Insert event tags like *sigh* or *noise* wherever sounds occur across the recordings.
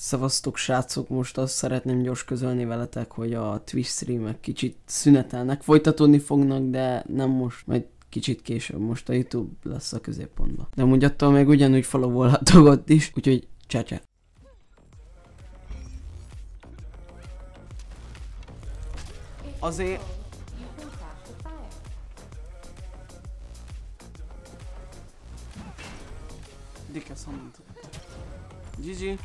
Szavaztok srácok, most azt szeretném gyors közölni veletek, hogy a Twitch streamek kicsit szünetelnek, folytatódni fognak, de nem most, majd kicsit később, most a Youtube lesz a középpontban. De amúgy attól még ugyanúgy followolhatok ott is, úgyhogy csácsá. Azért Dike szomint. GG.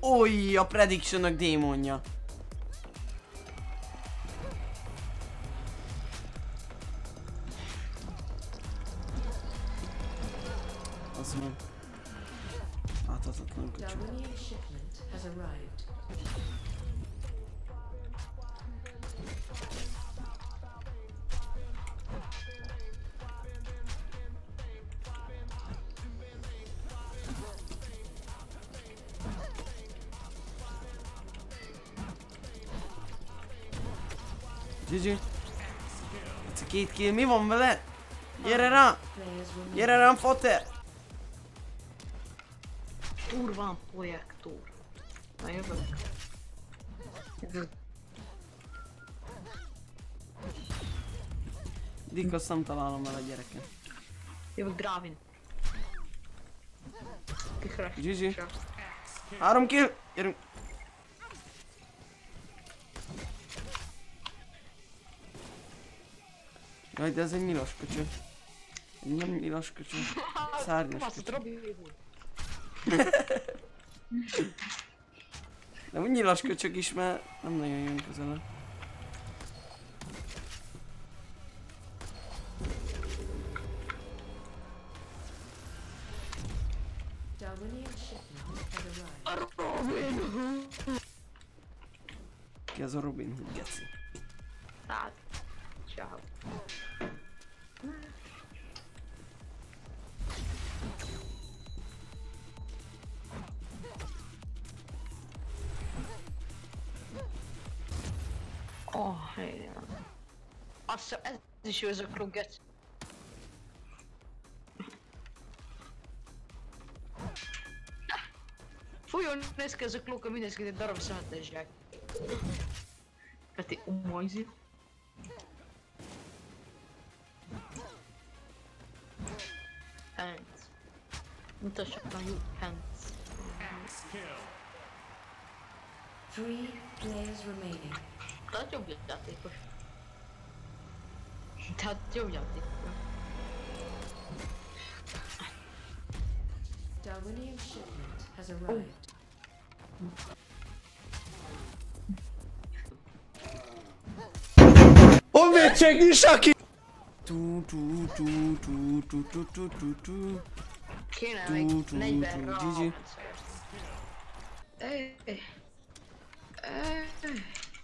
Oly, a predictionok démonja. Az meg. GG. Ez a két kill, mi van vele? Gyere rá! Players remain. Gyere rám, Fater! Kurva projektor. Na jövök. Dik, azt nem találom el a gyereket. Jövök Dravin. GG. Három kill! Gyerünk! Jaj, de ez egy nyilas köcsö. Egy nem nyilas köcsö. *laughs* Szárnyas Baszott köcsö. Robi úr. De úgy nyilas köcsög is, mert nem nagyon jön közelebb. Ki az a Robin Hood geci? Hát. Oh Alltså, det kör så klunket. Fui on äsken se kluka, minä äsken tein tarvitse sanoa, että Jack. Päti umoisi. Pants. Mitä shakka you pants? Three players remaining. Darwinian shipment has arrived. Oh man, check this Shaki! Do do do do do do do do do. Che. Hey. Hey.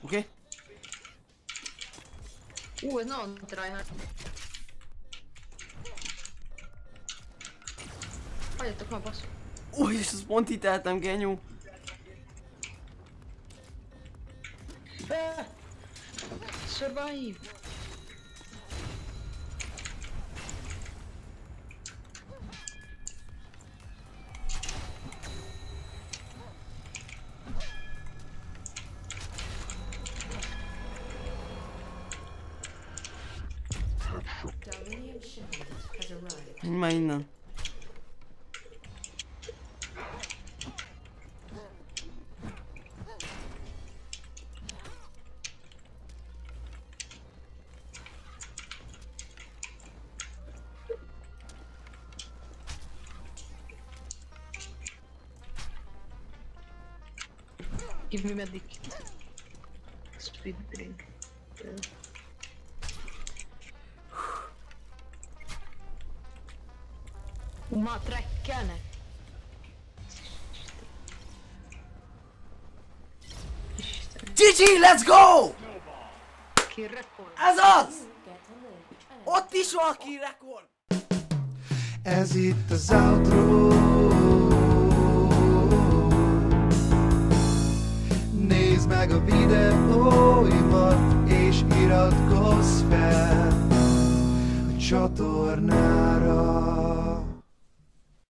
Okay. Ú, ez nagyon tryhard. Hagyjatok már basz. Új, és azt pont itt eltem, genyó. Survive! Imagina. Give me a dick. Speed drink. Yeah. Träckarna. GG, let's go! Ki. Ez az! Ott is valaki rekord! Ez itt az outro Nézd meg a videóimat És iratkozz fel A csatornára